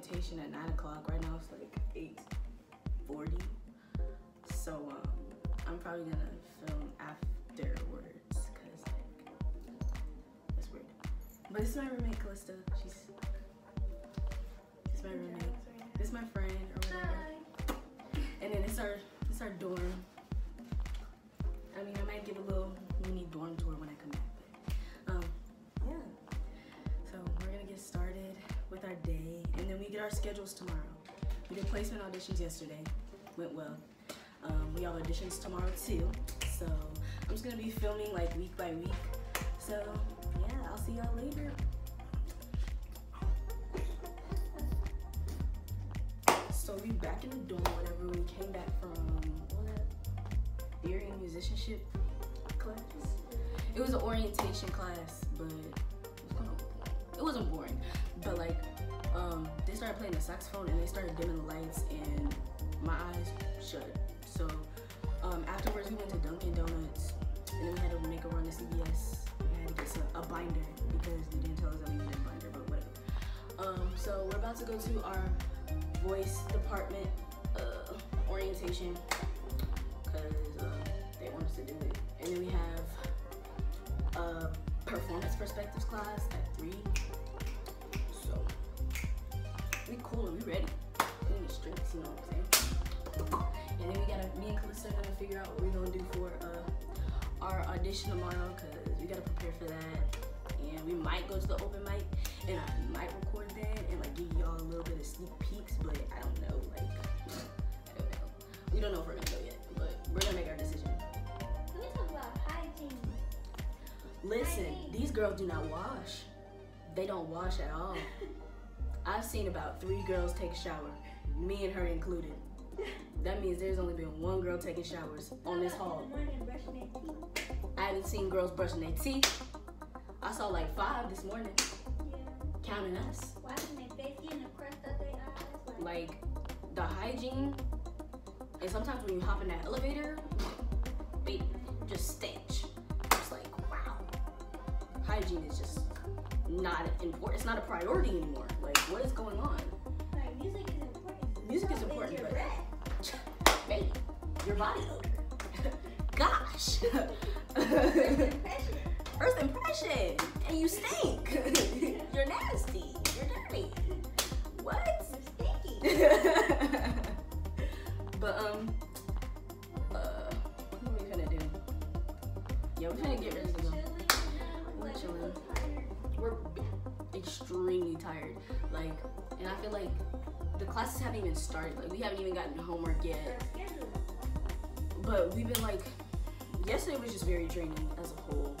orientation at nine o'clock. Right now it's like eight forty. So um, I'm probably gonna film afterwards because like that's weird. But this is my roommate Callista. She's this my roommate. This is my friend or whatever. And then it's our it's our dorm. I mean, I might give a little mini dorm tour when I come back. But, um, yeah. So we're gonna get started with our day, and then we get our schedules tomorrow. We did placement auditions yesterday. Went well. Um, we have auditions tomorrow too. So I'm just gonna be filming like week by week. So yeah, I'll see y'all later. So we back in the dorm or whatever. We came back from? Theory and musicianship class. It was an orientation class, but it, was kinda, it wasn't boring. But like, um, they started playing the saxophone and they started dimming the lights, and my eyes shut. So um, afterwards, we went to Dunkin' Donuts, and then we had to make a run to CVS. We had to get some, a binder because they didn't tell us that we needed a binder, but whatever. Um, so we're about to go to our voice department uh, orientation because uh, they want us to do it. And then we have a performance perspectives class at 3. Cool and we ready. We need strengths, you know what I'm saying? And then we gotta, me and Calista are gonna figure out what we're gonna do for uh, our audition tomorrow because we gotta prepare for that. And we might go to the open mic and I might record that and like give y'all a little bit of sneak peeks, but I don't know, like, I don't know. We don't know if we're gonna go yet, but we're gonna make our decision. Let me talk about hygiene. Listen, these girls do not wash. They don't wash at all. I've seen about three girls take a shower, me and her included. That means there's only been one girl taking showers on this hall. In the morning, brushing their teeth. I haven't seen girls brushing their teeth. I saw like five this morning, Yeah. counting us. Washing their face, getting the crust out their eyes. Like the hygiene, and sometimes when you hop in that elevator, just stench. It's like wow, hygiene is just not important. It's not a priority anymore. Like what is going on? like music is important. Music is important, your but-. Baby, your body odor. Gosh. Impression. First impression, and you stink. You're nasty. You're dirty. What? You're stinky. but um, uh, what are we gonna do? Yeah, we're gonna get ready to go. We're chilling. We're extremely tired. Like, and I feel like the classes haven't even started. Like, we haven't even gotten homework yet. But we've been like, yesterday was just very draining as a whole.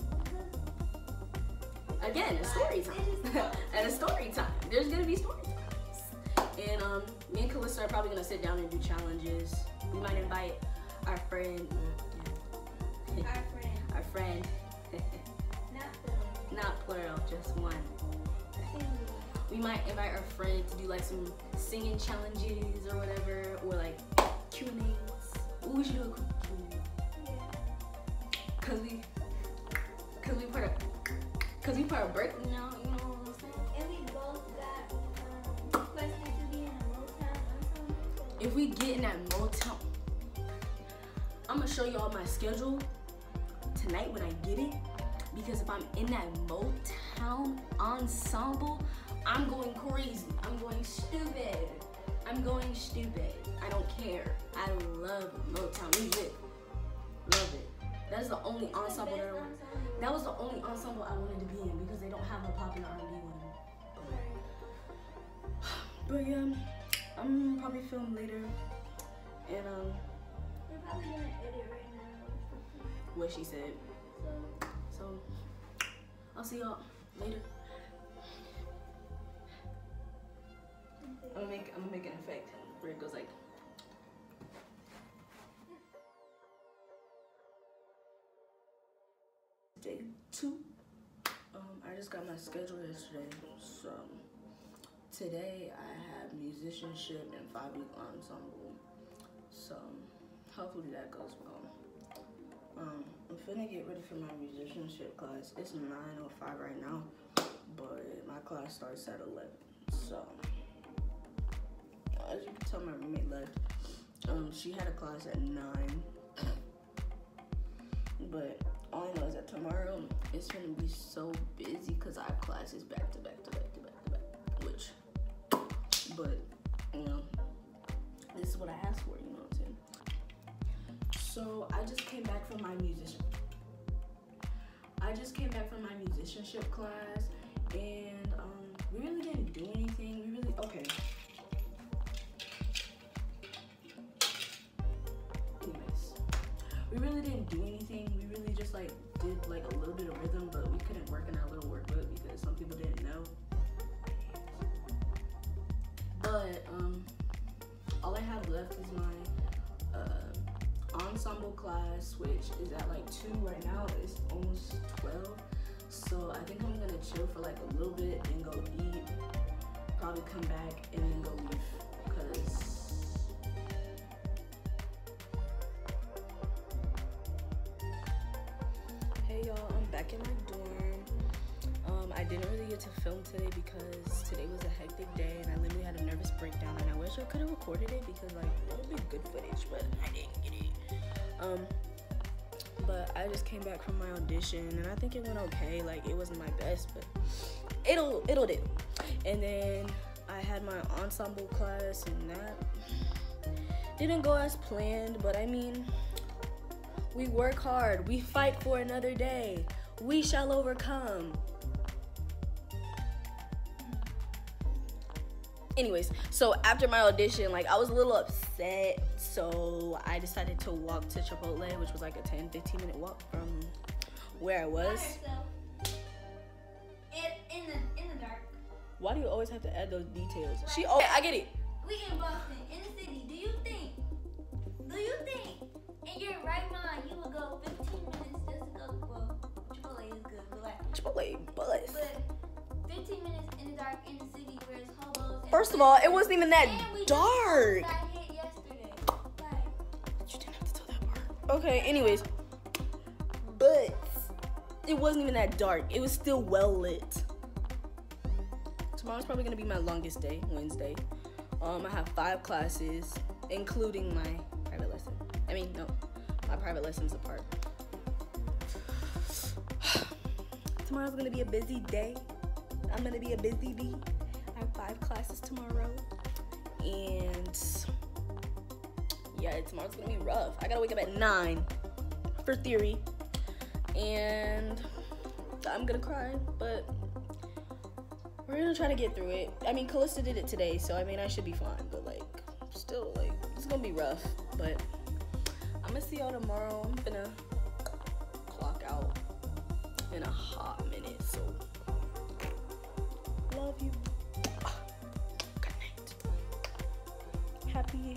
Again, it's story time. and a story time. There's gonna be story times. And um, me and Calista are probably gonna sit down and do challenges. We might invite our friend, Our just one. We might invite our friend to do like some singing challenges or whatever, or like Q and A's. Ooh, we should do a Q and A. Yeah. Cause we, cause we part of, cause we part of break. now. you know what I'm saying? And we both got um, requested to be in a Motown. If we get in that Motown, I'm gonna show y'all my schedule tonight when I get it. Because if I'm in that Motown ensemble, I'm going crazy. I'm going stupid. I'm going stupid. I don't care. I love Motown music. Love it. That is the only ensemble that I. That was the only ensemble I wanted to be in because they don't have a pop and R&B one. But yeah, I'm probably film later. And um, We're probably gonna edit right now. what she said. So, So I'll see y'all later. I'm gonna make I'm gonna make an effect where it goes like. Day two. Um, I just got my schedule yesterday, so today I have musicianship and five week ensemble. So hopefully that goes well. Um, I'm finna get ready for my musicianship class. It's 9.05 right now, but my class starts at 11. So as you can tell, my roommate left. Um, she had a class at 9. But all I know is that tomorrow it's gonna be so busy because I have classes back to back to back to back to back. Which, but you know, this is what I asked for. You know? So I just came back from my musician. I just came back from my musicianship class, and um, we really didn't do anything. We really okay. Anyways, we really didn't do anything. We really just like did like a little bit of rhythm, but we couldn't work in our little workbook because some people didn't know. But um, all I have left is my ensemble class, which is at like two right now. It's almost twelve, so I think I'm gonna chill for like a little bit and go eat. Probably come back and then go leave went okay. Like it wasn't my best, but it'll it'll do. And then I had my ensemble class and that didn't go as planned, but I mean we work hard. We fight for another day. We shall overcome. Anyways, so after my audition, like I was a little upset, so I decided to walk to Chipotle, which was like a 10 15 minute walk from where I was. In, in the in the dark. Why do you always have to add those details? She oh, I get it. We in Boston, in the city. Do you think? Do you think in your right mind you would go 15 minutes just to go? Well, Chipotle is good, but like, Chipotle bus. but 15 minutes in the dark in the city where it's hobos. and- First of all, it wasn't even that dark. Like, You didn't have to tell that part. Okay, anyways. But it wasn't even that dark. It was still well lit. Tomorrow's probably gonna be my longest day, Wednesday. Um, I have five classes, including my private lesson. I mean, no, my private lesson's apart. Tomorrow's gonna be a busy day. I'm gonna be a busy bee. I have five classes tomorrow, and yeah, tomorrow's gonna be rough. I gotta wake up at nine for theory, and I'm gonna cry, but we're gonna try to get through it. I mean, Callista did it today, so I mean, I should be fine, but like, still, like, it's gonna be rough, but I'm gonna see y'all tomorrow. I'm gonna clock out in a hot minute, so love you. Good night. Happy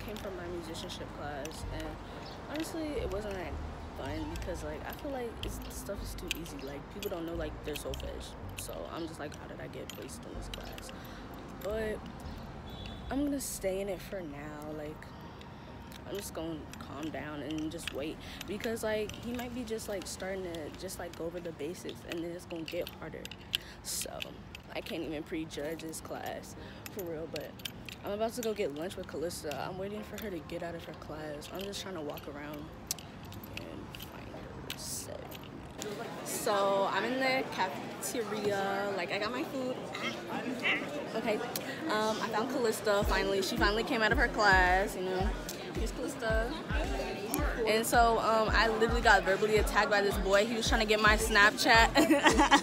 came from my musicianship class and honestly it wasn't that fun because like I feel like stuff is too easy. Like people don't know like their fed. So, I'm just like how did I get placed in this class? But I'm gonna stay in it for now. Like I'm just gonna calm down and just wait because like he might be just like starting to just like go over the basics and then it's gonna get harder. So I can't even prejudge this class for real, but I'm about to go get lunch with Callista. I'm waiting for her to get out of her class. I'm just trying to walk around and find her set. So I'm in the cafeteria. Like I got my food. Okay. Um, I found Callista finally. She finally came out of her class. You know. Here's Callista. And so um, I literally got verbally attacked by this boy. He was trying to get my Snapchat.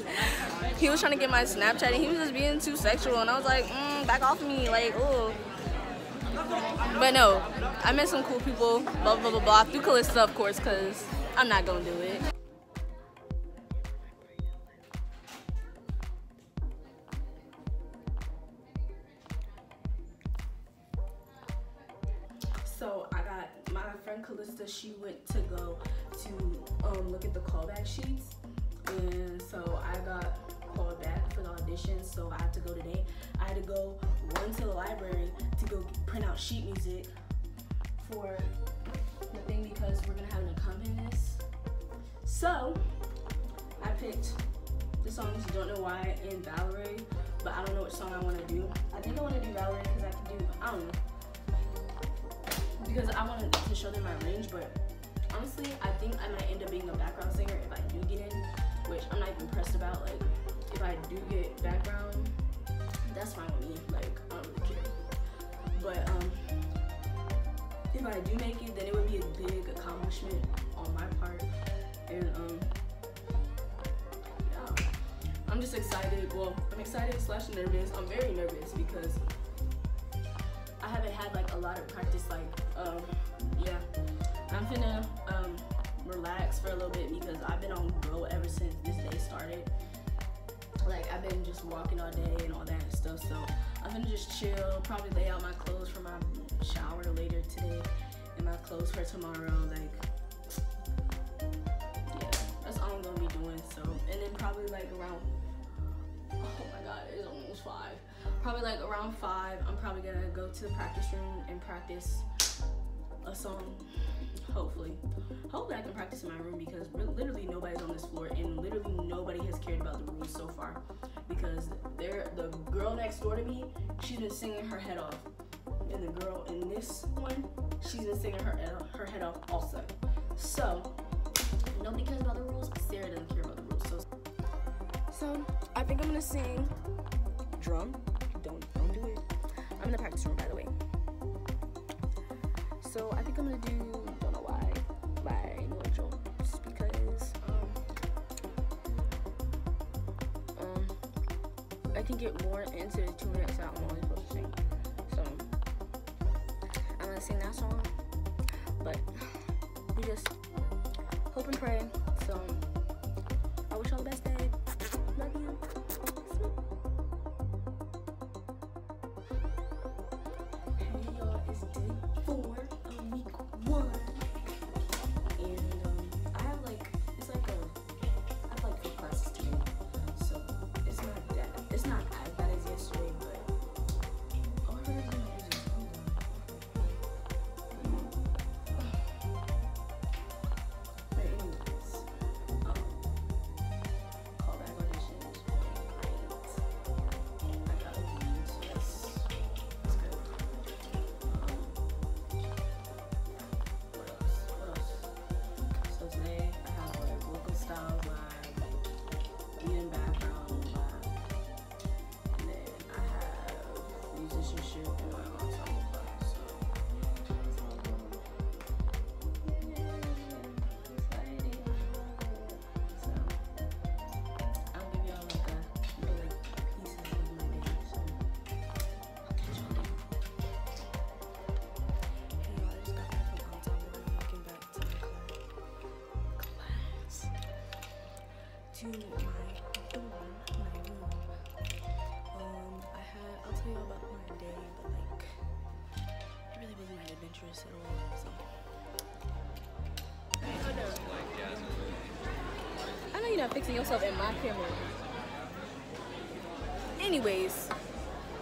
he was trying to get my Snapchat and he was just being too sexual. And I was like, mm, back off me. Like, oh. But no, I met some cool people, blah, blah, blah, blah. Through Callista, of course, because I'm not going to do it. So I got my friend Callista, she went to go to um, look at the callback sheets. And so I got for the audition, so I had to go today. I had to go run to the library to go print out sheet music for the thing because we're gonna have an accompanist. So I picked the songs Don't Know Why and Valerie, but I don't know which song I wanna do. I think I wanna do Valerie because I can do, I don't know because I wanted to show them my range, but honestly, I think I might end up being a background singer if I do get in, which I'm not even pressed about. Like, if I do get background, that's fine with me. Like, I don't really care. But um, if I do make it, then it would be a big accomplishment on my part, and um, yeah, I'm just excited. Well, I'm excited slash nervous. I'm very nervous because I haven't had like a lot of practice. Like, um, yeah, I'm finna um, relax for a little bit because I've been on go ever since this day started. Like, I've been just walking all day and all that stuff. So I'm gonna just chill. Probably lay out my clothes for my shower later today and my clothes for tomorrow. Like, yeah, that's all I'm gonna be doing. So, and then probably like around. Oh my God, it's almost five probably like around five i'm probably gonna go to the practice room and practice a song hopefully. Hopefully i can practice in my room because literally nobody's on this floor and literally nobody has cared about the rules so far. Because they're the girl next door to me she's been singing her head off. And the girl in this one she's been singing her uh, her head off also. So nobody cares about the rules sarah doesn't care about the rules so. So i think i'm gonna sing. Drum? Don't don't do it. I'm in the practice room by the way. So I think I'm gonna do Don't Know Why by Norah Jones because um, um I can get more into the two minutes that I'm only supposed to sing. So I'm gonna sing that song. But we just hope and pray. So I wish y'all the best day. Love you. To my dorm, my room. Um, I had, I'll tell you about my day, but like, it really wasn't that adventurous at all. So. I know you're not fixing yourself in my camera. Anyways,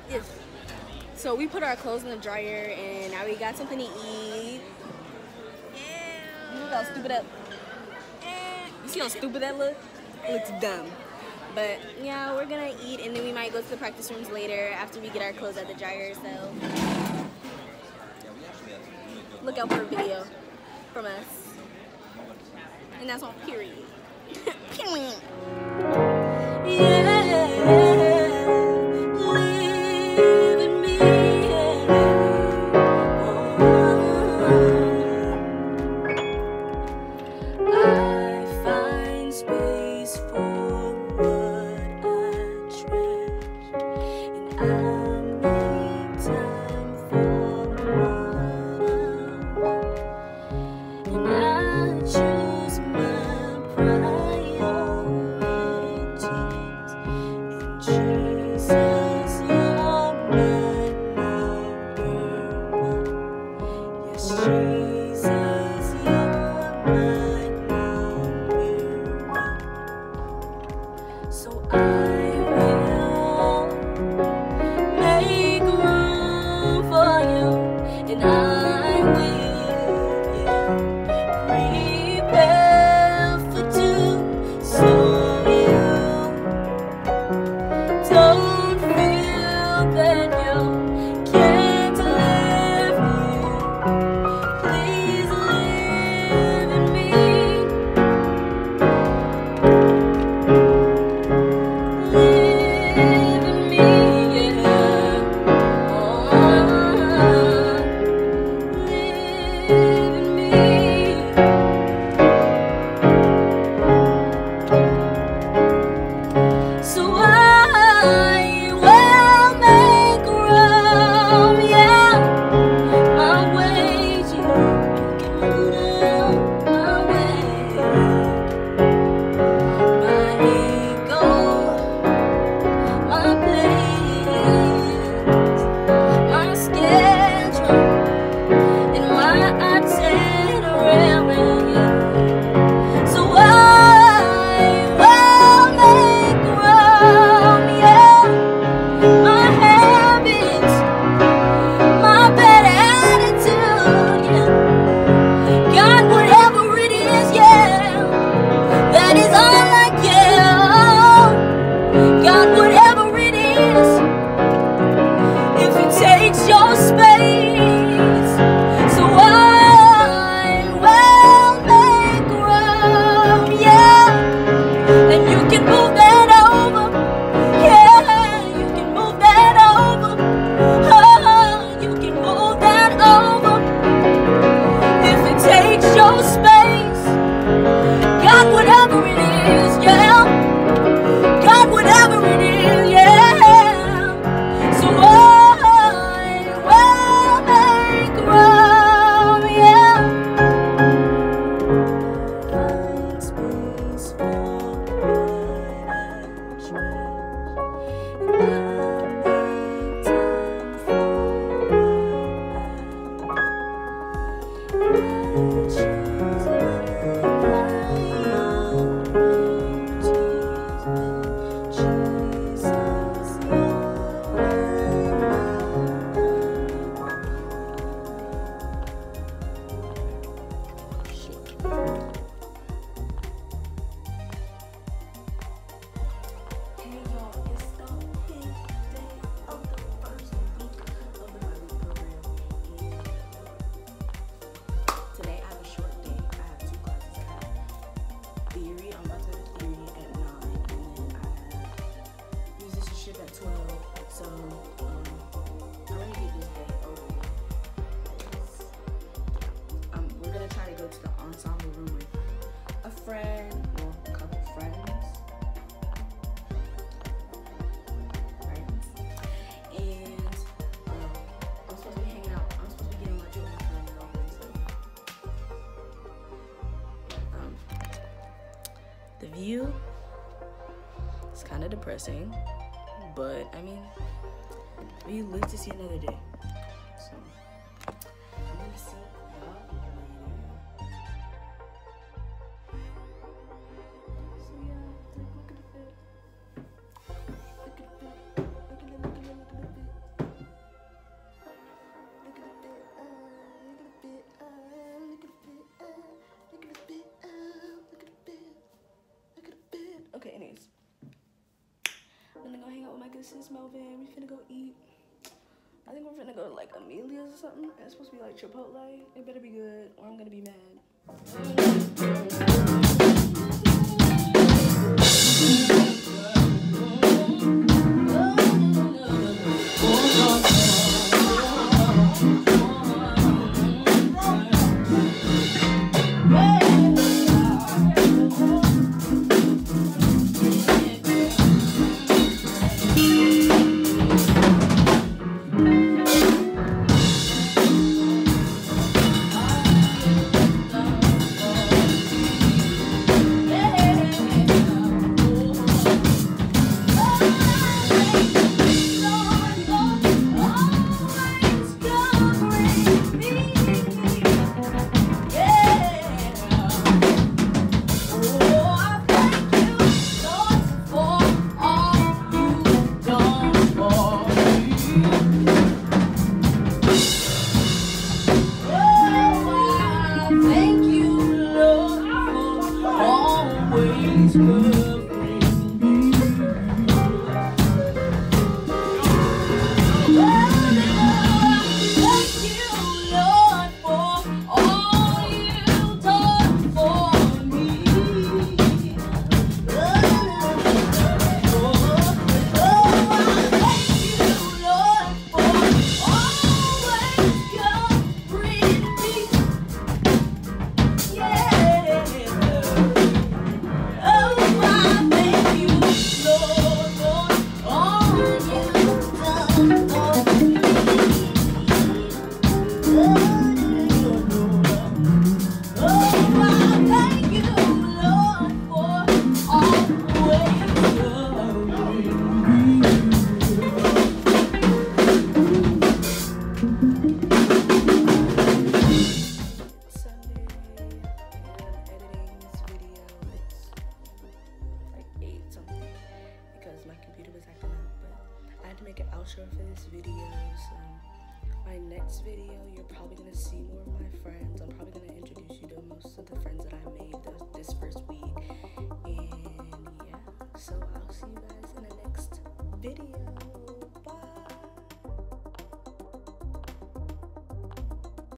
yes. So we put our clothes in the dryer and now we got something to eat. Yeah. You look how stupid that. You see how stupid that look? looks dumb. But yeah, we're gonna eat and then we might go to the practice rooms later after we get our clothes at the dryer, so. Look out for a video from us. And that's all, period. period. Yeah. you. It's kind of depressing, but I mean, we live to see another day. is Melvin. We finna go eat. I think we're finna go to like Amelia's or something. It's supposed to be like Chipotle. It better be good or I'm gonna be mad. always good.